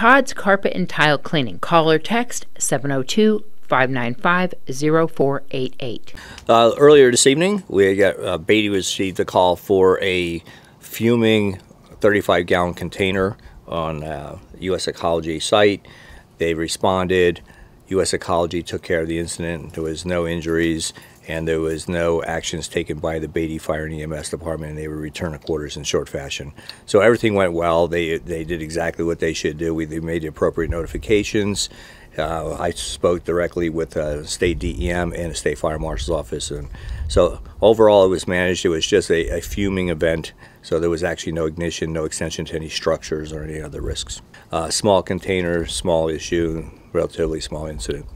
Todd's Carpet and Tile Cleaning. Call or text 702 595 0488. Uh, earlier this evening, we got uh, Beatty received a call for a fuming 35 gallon container on uh, U.S. Ecology site. They responded. U.S. Ecology took care of the incident. There was no injuries and there was no actions taken by the Beatty Fire and EMS department, and they were returned to quarters in short fashion. So everything went well. They they did exactly what they should do. We they made the appropriate notifications. Uh, I spoke directly with uh, state DEM and the state fire marshal's office, and so overall it was managed. It was just a, a fuming event, so there was actually no ignition, no extension to any structures or any other risks. Uh, small container, small issue, relatively small incident.